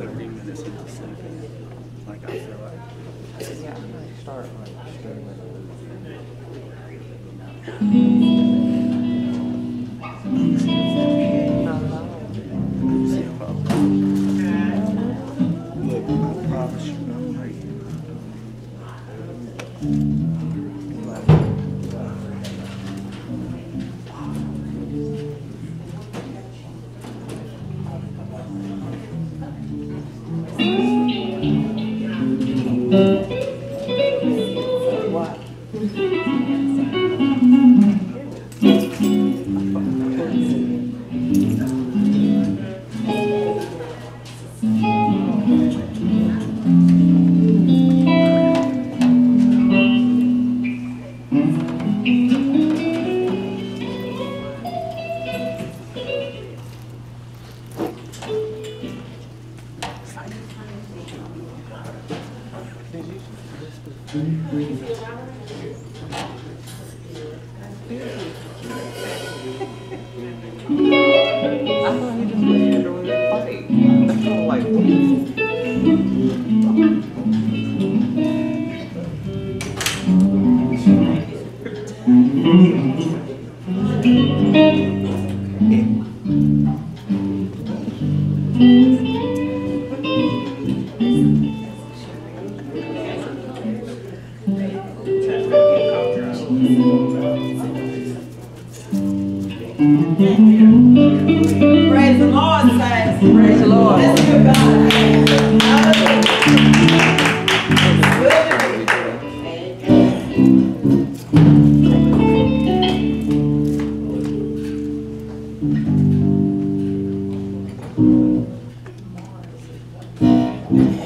30 minutes and I'm sleeping. Like, I feel like. Yeah. Start like Two, three. Yeah.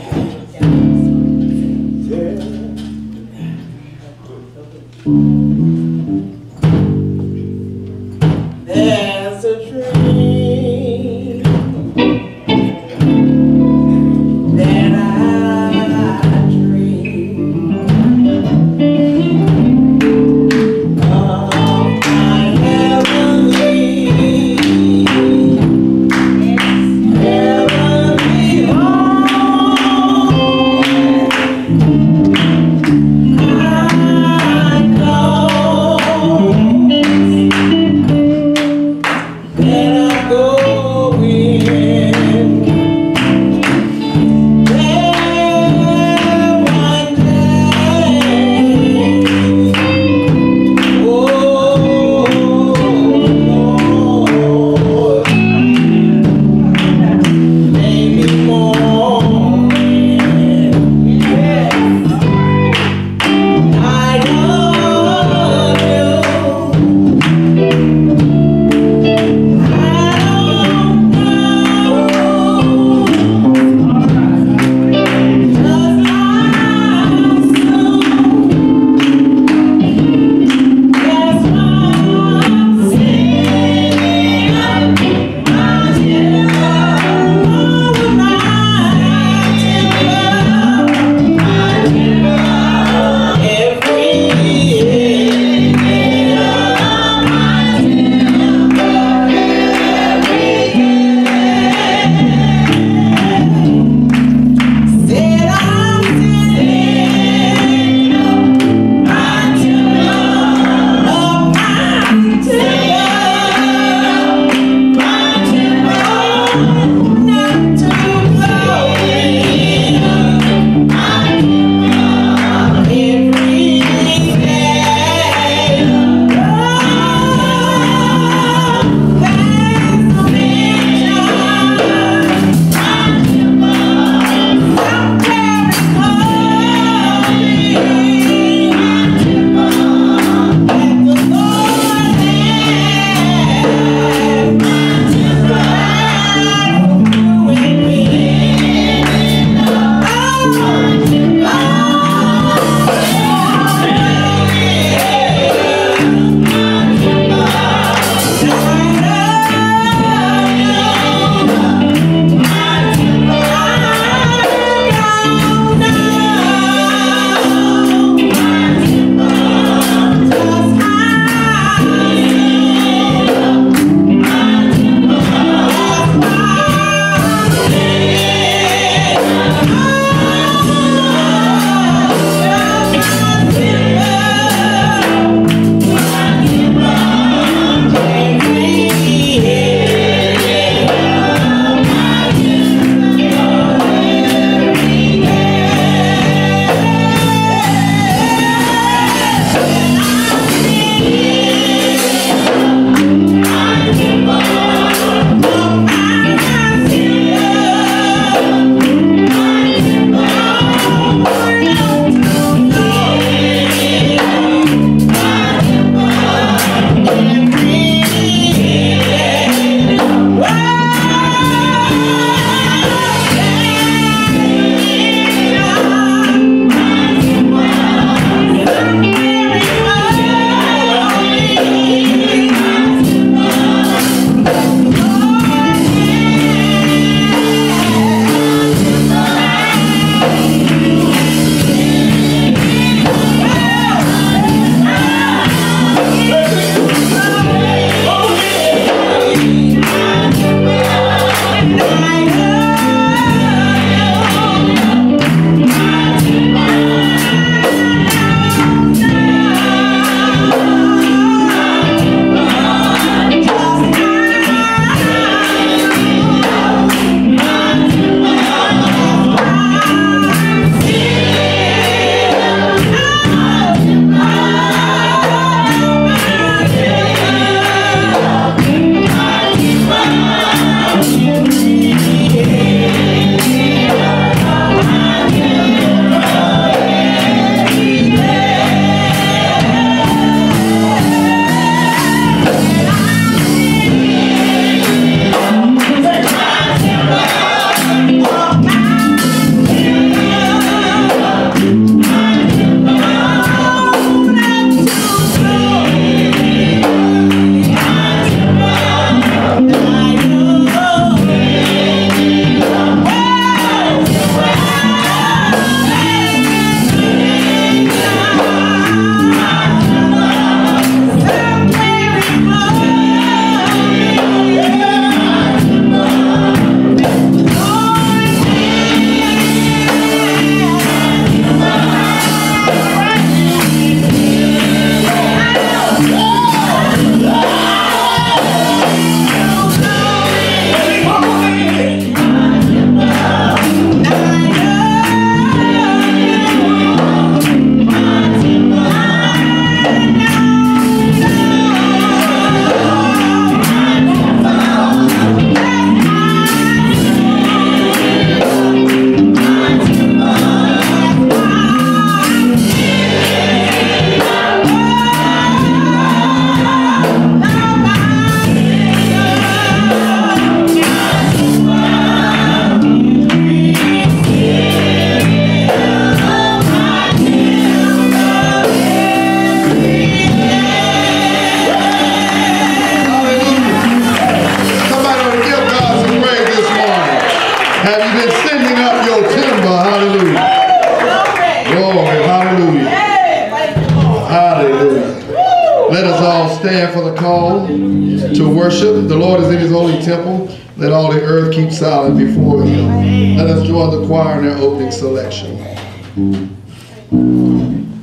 Worship. The Lord is in his holy temple. Let all the earth keep silent before him. Let us join the choir in their opening selection.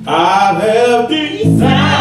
I have decided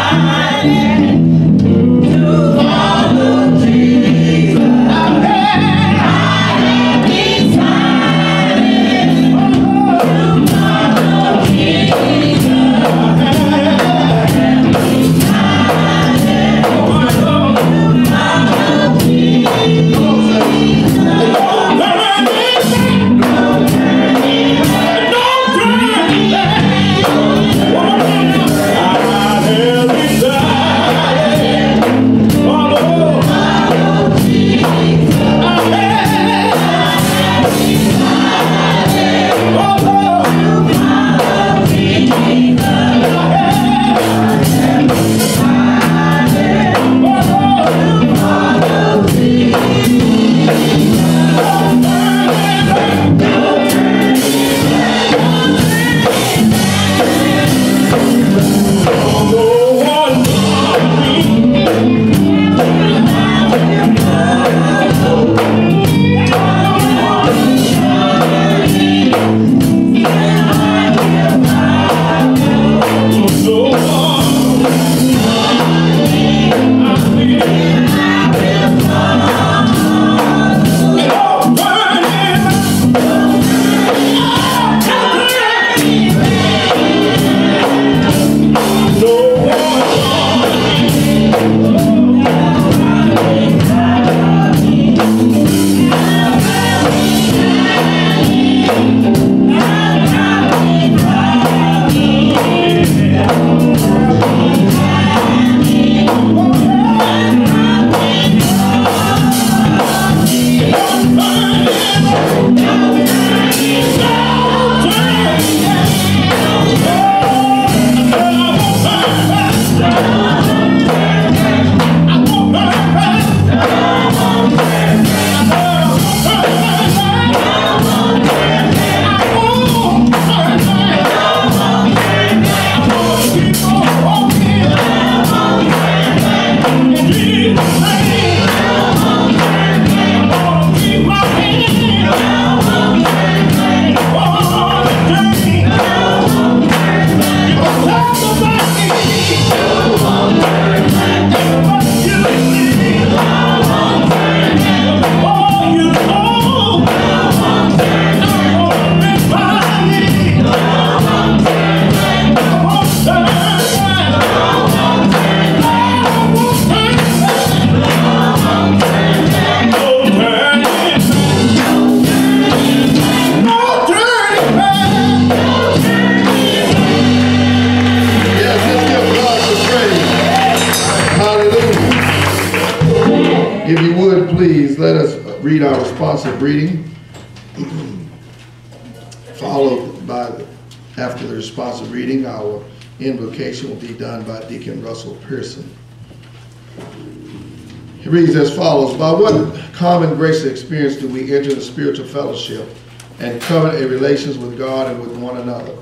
It reads as follows, By what common grace and experience do we enter the spiritual fellowship and covenant a relations with God and with one another?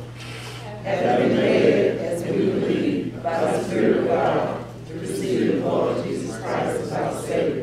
What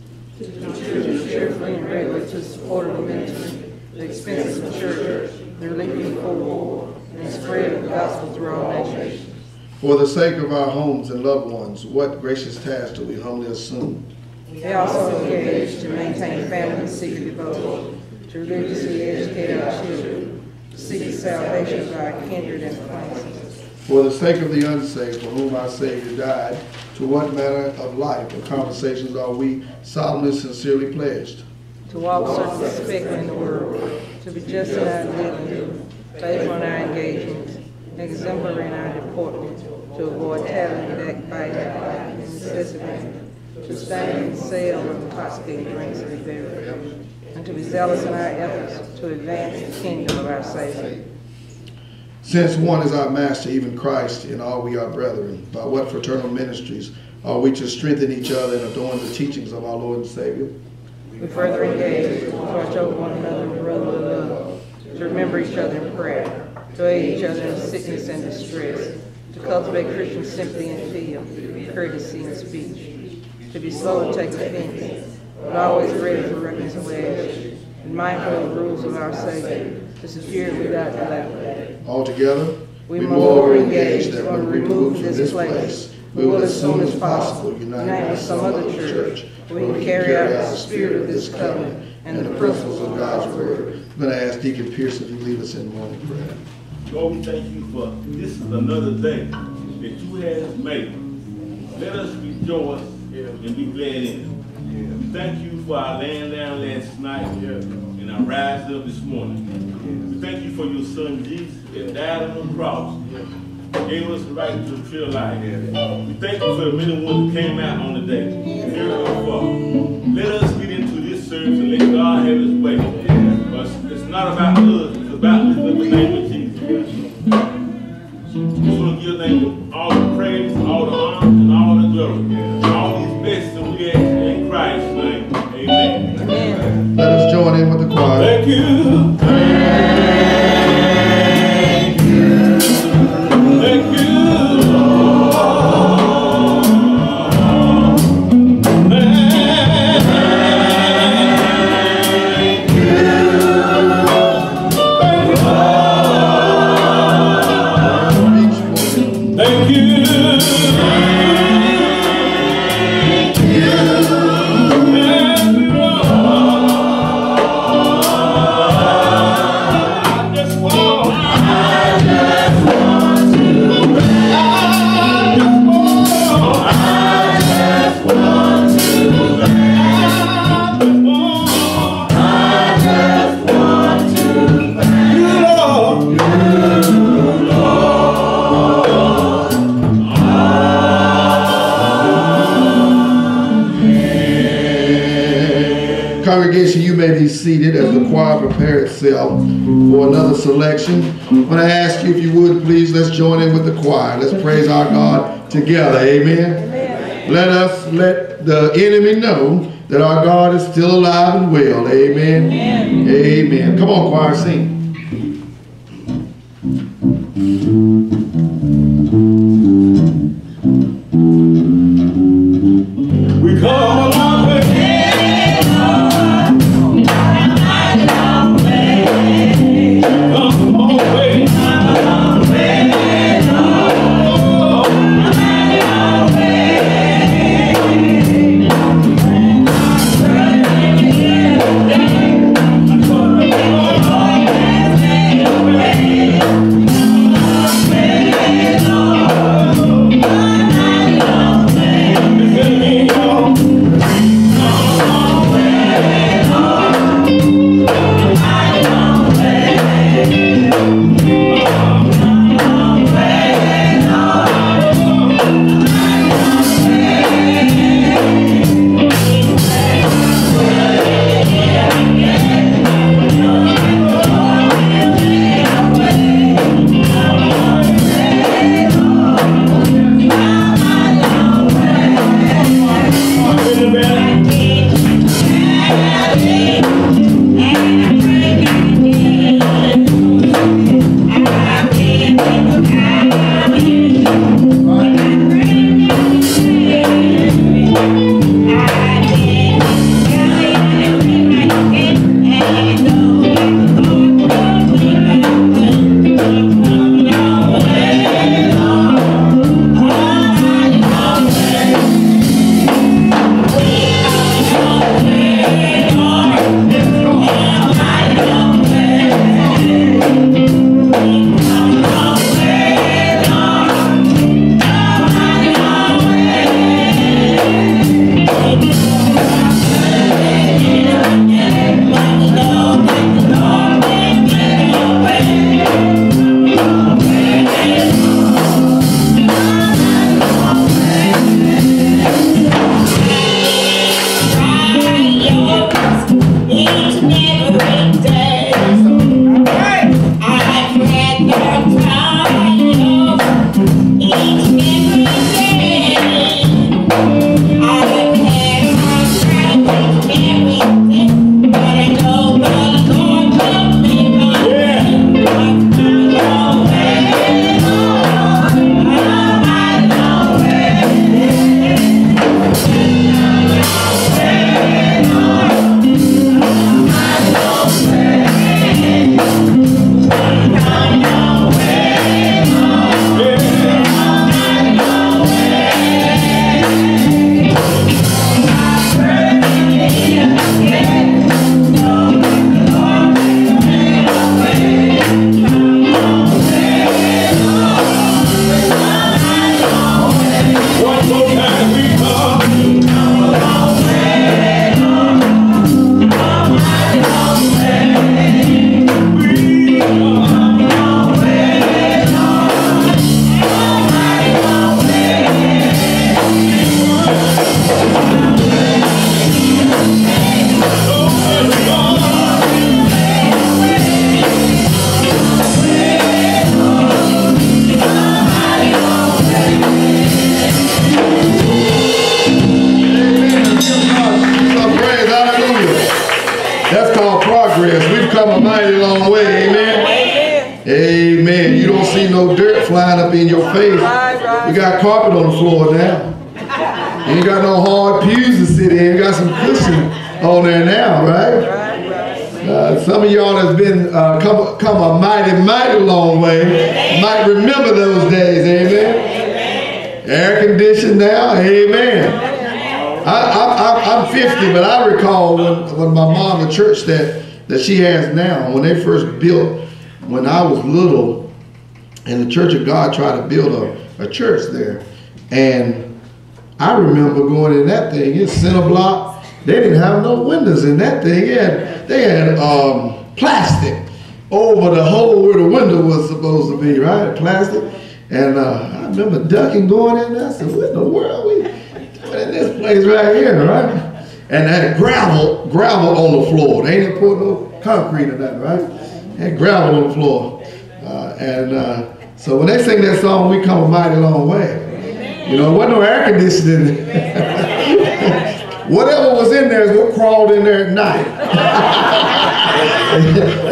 cheerfully and readily to support of the ministry, the expenses of the church, the relief of the poor, and the spread of the gospel through all nations. For the sake of our homes and loved ones, what gracious task do we humbly assume? They also engage to maintain family and secret devotion, to religiously educate our children, to seek the salvation of our kindred and acquaintances. For the sake of the unsaved, for whom our Savior died, to To what manner of life or conversations are we solemnly, sincerely pledged? To walk circumspectly in the world, to be just in our dealings, faithful in our engagements, exemplary in our deportment, to avoid tallying, backbiting, and to stand and sale of intoxicating drinks and beverages, and to be zealous in our efforts to advance the kingdom of our Savior. Since one is our master, even Christ, and all we are brethren, by what fraternal ministries are we to strengthen each other and adorn the teachings of our Lord and Savior? We further engage to watch over one another in brotherly love, to remember each other in prayer, to aid each other in sickness and distress, to cultivate Christian sympathy and feel, courtesy and speech, to be slow to take offense, but always ready for reconciliation, and mindful of the rules of our Savior, to secure it without delay. Altogether, We we moreover moreover engage engage that on when removed removed from this place, we will as soon as possible unite with some other church, where we can carry out the spirit of this covenant and the principles of God's word. I'm going to ask Deacon Pearson to lead us in morning prayer. Lord, we thank you for this is another day that you have made. Let us rejoice and be glad in it. We thank you for our laying down last night our rise up this morning. We thank you for your son Jesus that died on the cross. Gave us the right to true life. We thank you for the men and women who came out on the day. Here we go, Let us get into this service and let God have his way. Because it's not about us, it's about the name of Jesus. Thank you. Together. Amen. Let us let the enemy know that our God is still alive and well. Amen. Amen. Come on, choir, sing. Air conditioned now, amen. I, I'm 50, but I recall when, when my mom, the church that, that she has now, when they first built, when I was little, and the Church of God tried to build a, a church there. And I remember going in that thing, it's center block. They didn't have no windows in that thing. They had, they had um, plastic over the hole where the window was supposed to be, right? Plastic. And uh, I remember ducking going in there. I said, what in the world we doing in this place right here, right? And that gravel, gravel on the floor. They didn't put no concrete in that, right? Had gravel on the floor. Uh, and uh, so when they sing that song, we come a mighty long way. You know, there wasn't no air conditioning. Whatever was in there is what crawled in there at night.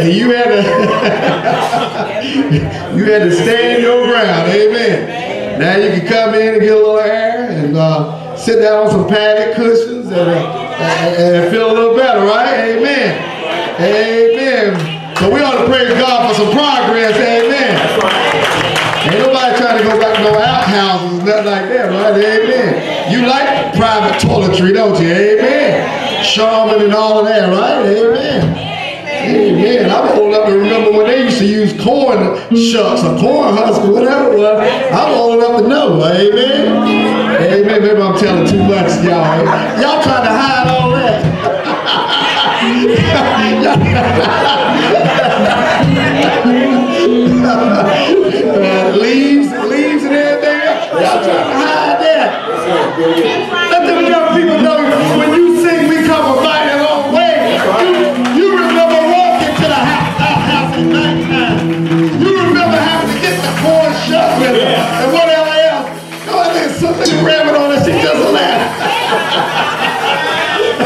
you had to you had to stand your ground. Amen. Now you can come in and get a little air and uh, sit down on some padded cushions and, uh, and, and feel a little better, right? Amen. Amen. So we ought to praise God for some progress. Amen. Ain't nobody trying to go back to no outhouses, nothing like that, right? Amen. You like private toiletry, don't you? Amen. Charmin and all of that, right? Amen. Amen. I'm old enough to remember when they used to use corn shucks or corn husks or whatever it was. I'm old enough to know. Amen. Amen. Maybe I'm telling too much, y'all. Y'all trying to hide all that. Uh, leaves, leaves and everything. Y'all trying to hide that.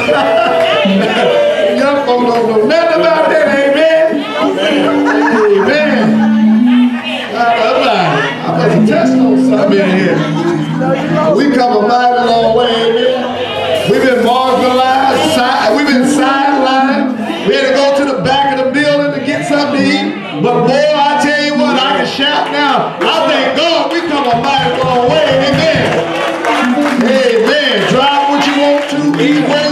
Young folk don't know nothing about that, amen. Amen. I'm gonna test on something in here. We come a mighty long way, amen. We've been marginalized, side, we've been sidelined. We had to go to the back of the building to get something to eat. But boy, I tell you what, I can shout now. I thank God we come a mighty long way, amen. Amen. Drive what you want to, eat where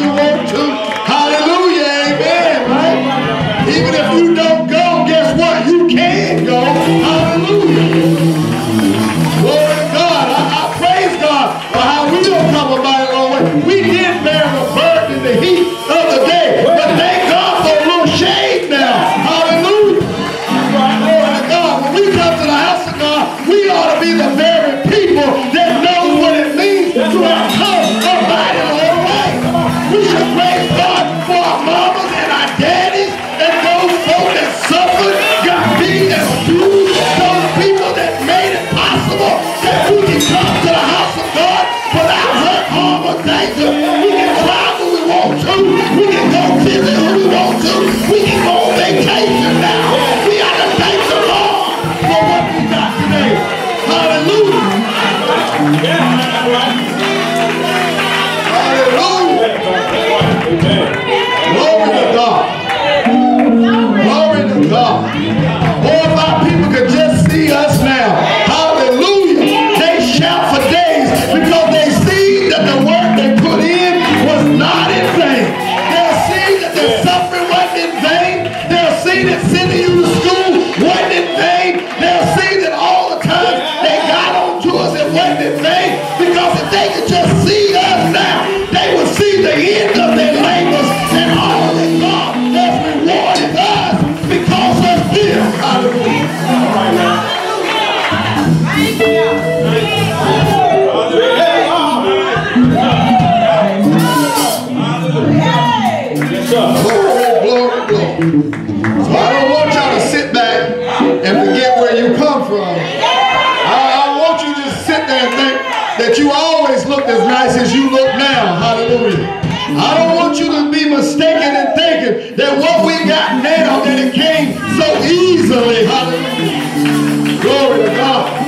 as nice as you look now. Hallelujah. I don't want you to be mistaken in thinking that what we got now, that it came so easily. Hallelujah. Glory to God.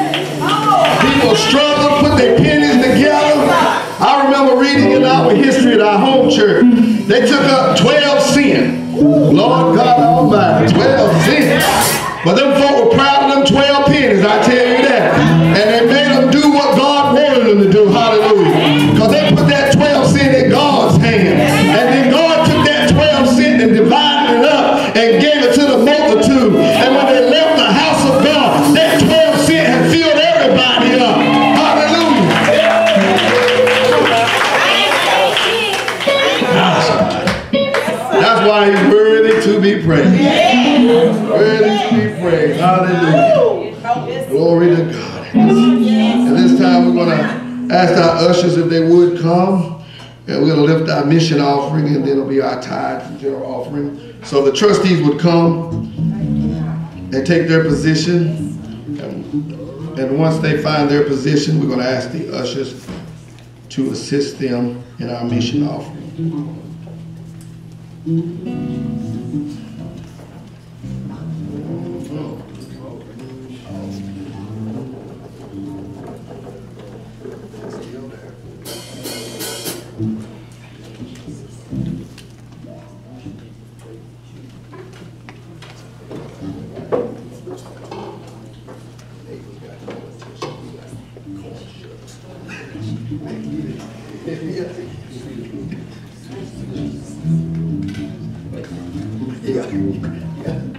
struggled, put their pennies together. I remember reading in our history at our home church, they took up 12 cents. Lord God Almighty, 12 cents. But them folk were proud of them 12 pennies, I tell you that. And ask our ushers if they would come. And we're going to lift our mission offering, and then it'll be our tithes and general offering. So the trustees would come and take their position. And, and once they find their position, we're going to ask the ushers to assist them in our mission offering. Said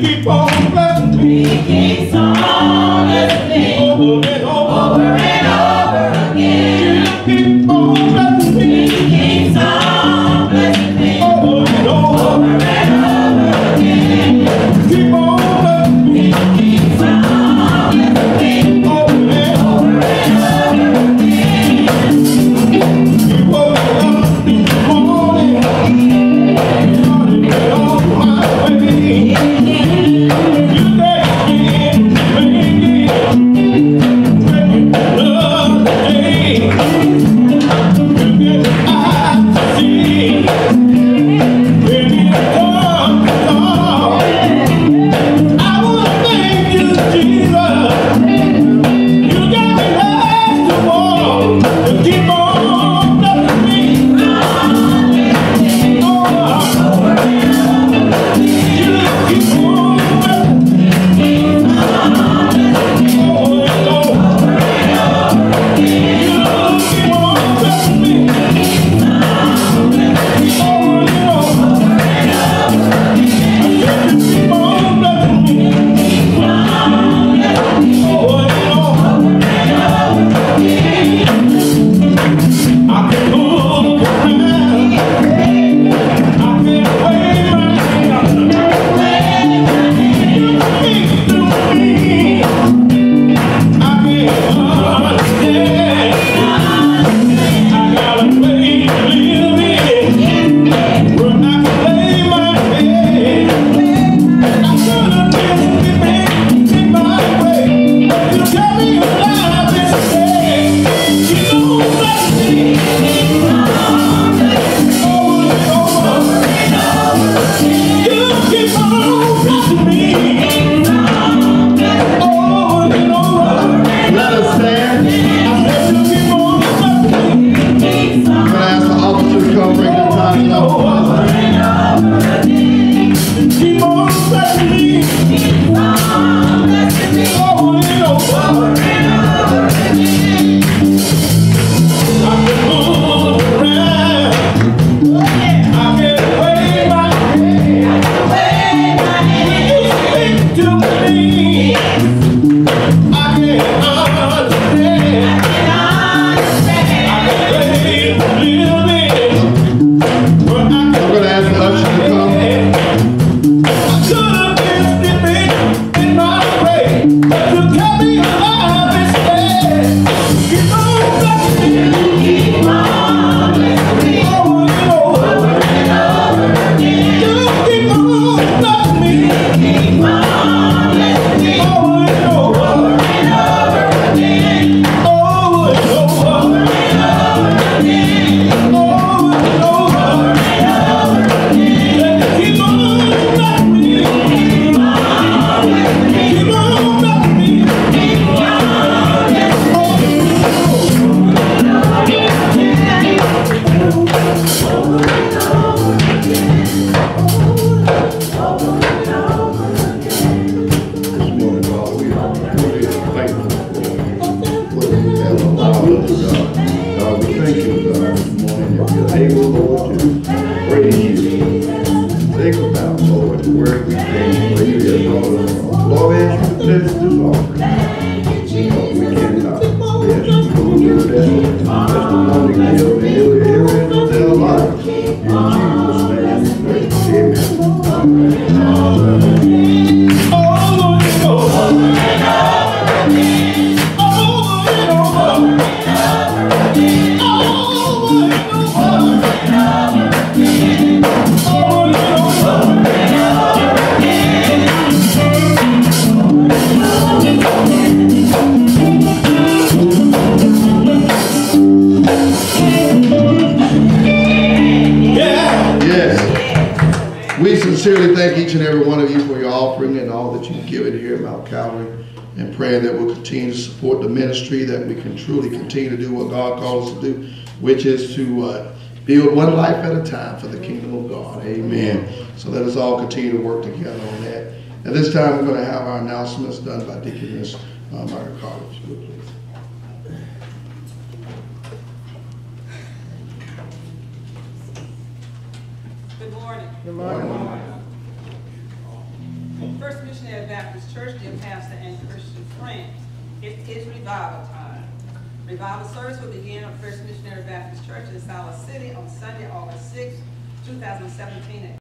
keep on blessing. He praying that we'll continue to support the ministry, that we can truly continue to do what God calls us to do, which is to uh, build one life at a time for the kingdom of God. Amen. So let us all continue to work together on that. At this time, we're going to have our announcements done by Deaconess uh, Margaret Carter. if you. Good morning. Good morning. First Missionary Baptist Church, dear pastor and Christian friends, it is revival time. Revival service will begin at First Missionary Baptist Church in Siler City on Sunday, August sixth, two thousand seventeen at